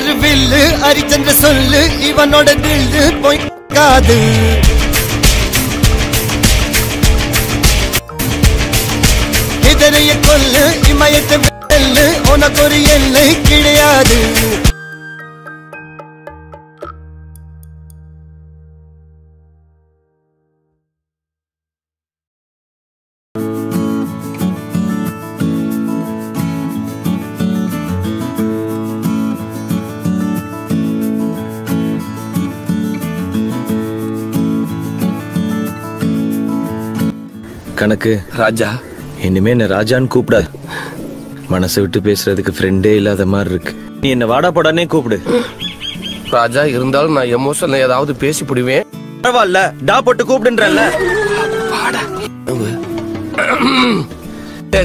ஹரிச்சந்தர் வில்லு ஹரிச்சந்திர சொல்லு இவனோட தில்லு பொய்க்காது இதனைய கொல்லு இமயத்தை வெல்லு உனக்கு ஒரு எல்லை கிடையாது. கணக்கு. ராஜா. இனிமே என்ன ராஜான்னு கூப்பிடாது. மனசை விட்டு பேசுறதுக்கு ஃப்ரெண்டே இல்லாத மாதிரி இருக்கு. நீ என்ன வாடா போடானே கூப்பிடு. ராஜா இருந்தாலும் நான் எமோஷன்ல ஏதாவது பேசி பிடிவேன். பரவாயில்ல டா போட்டு கூப்பிடுன்றல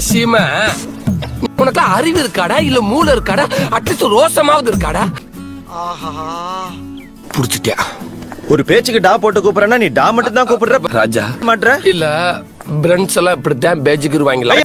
சீம உனக்கு அறிவு இருக்காடா இல்ல மூளை இருக்காடா? அட்லீஸ்ட் ரோசமாவது இருக்காடா? புடிச்சிட்டியா? ஒரு பேச்சுக்கு டா போட்டு கூப்பிடுறேன்னா நீ டா மட்டும் தான் கூப்பிடுற. ராஜா. மாட்ற இல்ல. பிரண்ட்ஸ் எல்லாம் இப்படித்தான் பேஜுக்கு இருவாங்களா